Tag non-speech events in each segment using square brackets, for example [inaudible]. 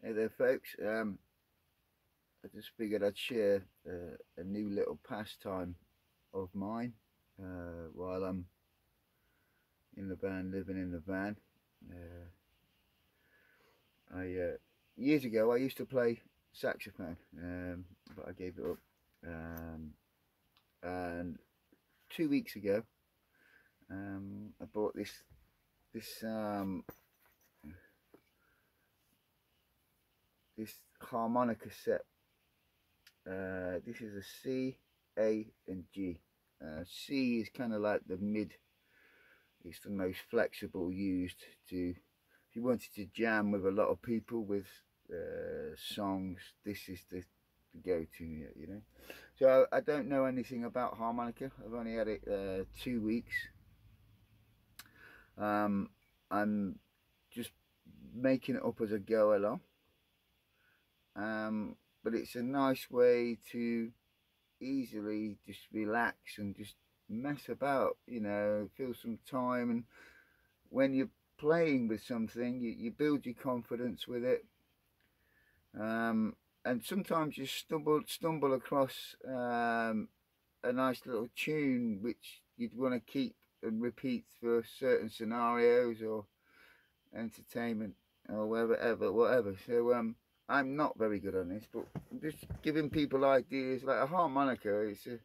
Hey there folks, um, I just figured I'd share uh, a new little pastime of mine uh, while I'm in the van, living in the van. Uh, I uh, Years ago I used to play saxophone, um, but I gave it up. Um, and two weeks ago um, I bought this this this harmonica set. Uh, this is a C, A and G. Uh, C is kind of like the mid, it's the most flexible used to, if you wanted to jam with a lot of people with uh, songs, this is the, the go-to, you know. So I don't know anything about harmonica, I've only had it uh, two weeks. Um, I'm just making it up as I go along um, but it's a nice way to easily just relax and just mess about you know fill some time. And when you're playing with something you, you build your confidence with it. Um, and sometimes you stumble stumble across um, a nice little tune which you'd want to keep and repeat for certain scenarios or entertainment or whatever whatever. So um I'm not very good on this, but just giving people ideas like a harmonica. It's a,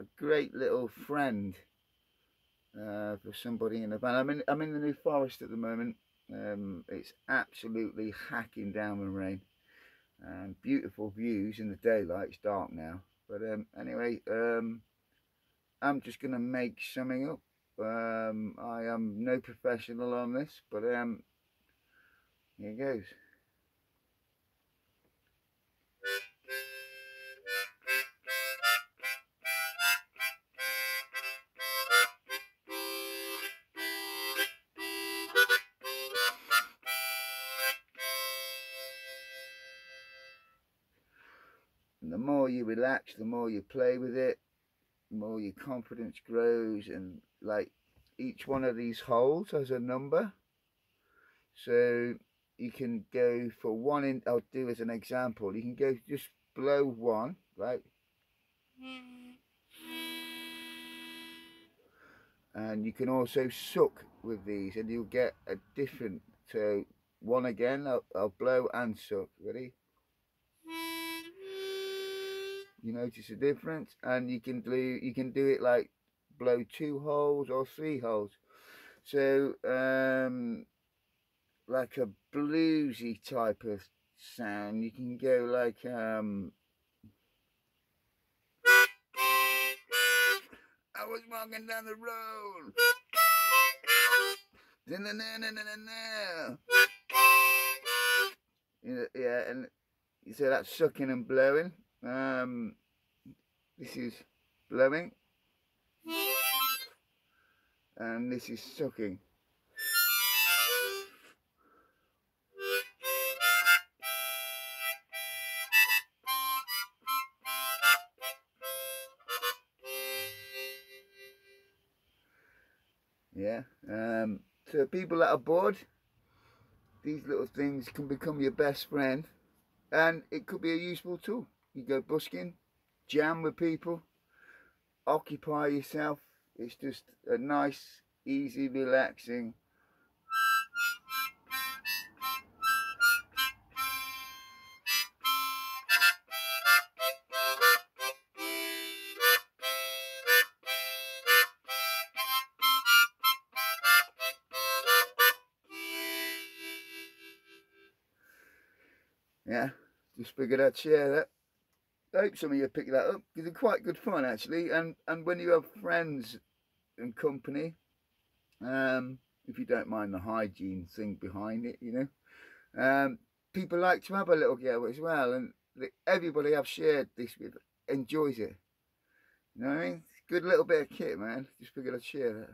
a great little friend uh, for somebody in a van. I'm in, I'm in the New Forest at the moment. Um, it's absolutely hacking down with rain. And beautiful views in the daylight. It's dark now. But um, anyway, um, I'm just going to make something up. Um, I am no professional on this, but um, here goes. And the more you relax, the more you play with it, the more your confidence grows. And like each one of these holes has a number. So you can go for one, in, I'll do as an example. You can go just blow one, right? And you can also suck with these and you'll get a different, so one again, I'll, I'll blow and suck, ready? You notice the difference and you can do you can do it like blow two holes or three holes. So um like a bluesy type of sound you can go like um I was walking down the road. [laughs] Yeah and you say that's sucking and blowing um, this is blowing. And this is sucking. Yeah um, so people that are bored these little things can become your best friend. And it could be a useful tool you go busking, jam with people, occupy yourself. It's just a nice, easy, relaxing. Yeah, just figured I'd share that. I hope some of you pick that up because it's quite good fun actually. And and when you have friends and company, um, if you don't mind the hygiene thing behind it, you know, um, people like to have a little go as well. And everybody I've shared this with enjoys it. You know what I mean? Good little bit of kit, man. Just figured I'd share that.